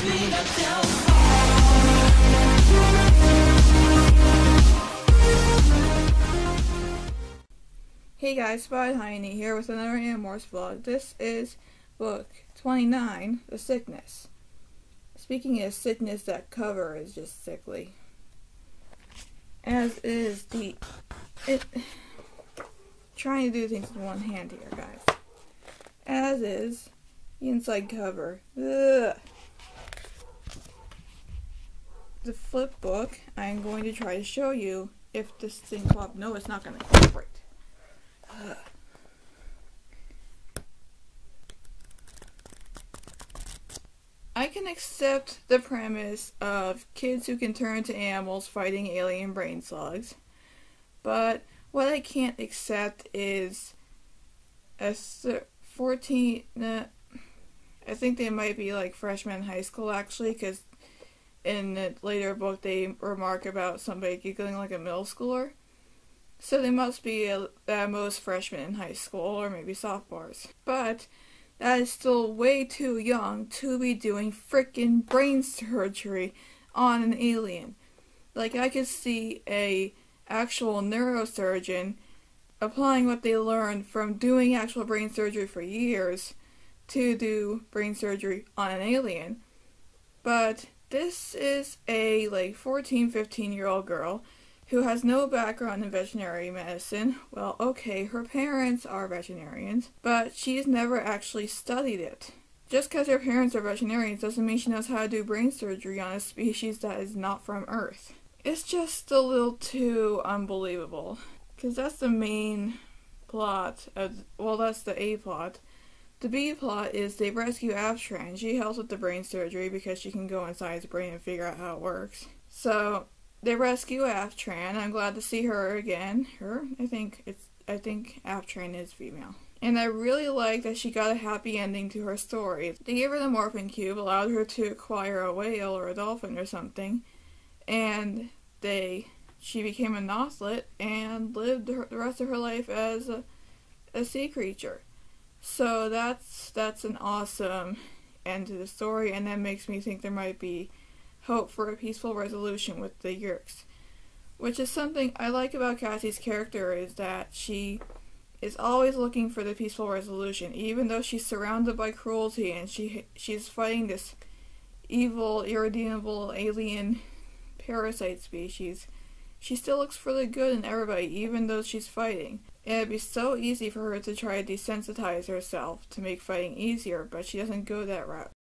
Hey guys, Spy Heiny here with another Animorphs vlog. This is book 29, The Sickness. Speaking of sickness, that cover is just sickly. As is the... It... Trying to do things with one hand here, guys. As is the inside cover. Ugh. The flip book, I'm going to try to show you if this thing pop. No, it's not going to cooperate. I can accept the premise of kids who can turn into animals fighting alien brain slugs, but what I can't accept is a 14. Uh, I think they might be like freshmen in high school actually, because in the later book they remark about somebody giggling like a middle schooler. So they must be at most freshmen in high school or maybe sophomores. But that is still way too young to be doing frickin' brain surgery on an alien. Like I could see a actual neurosurgeon applying what they learned from doing actual brain surgery for years to do brain surgery on an alien. But this is a like 14, 15 year old girl who has no background in veterinary medicine. Well, okay, her parents are veterinarians, but she's never actually studied it. Just because her parents are veterinarians doesn't mean she knows how to do brain surgery on a species that is not from Earth. It's just a little too unbelievable. Because that's the main plot of, well, that's the A plot. The B plot is they rescue Aftran. She helps with the brain surgery because she can go inside his brain and figure out how it works. So they rescue Aftran. I'm glad to see her again. Her, I think it's, I think Aftran is female. And I really like that she got a happy ending to her story. They gave her the morphing cube, allowed her to acquire a whale or a dolphin or something, and they she became a Nothlit and lived the rest of her life as a, a sea creature. So that's that's an awesome end to the story, and that makes me think there might be hope for a peaceful resolution with the Yeerks. Which is something I like about Cassie's character is that she is always looking for the peaceful resolution, even though she's surrounded by cruelty and she she's fighting this evil, irredeemable alien parasite species. She still looks for the good in everybody, even though she's fighting. It'd be so easy for her to try to desensitize herself to make fighting easier, but she doesn't go that route.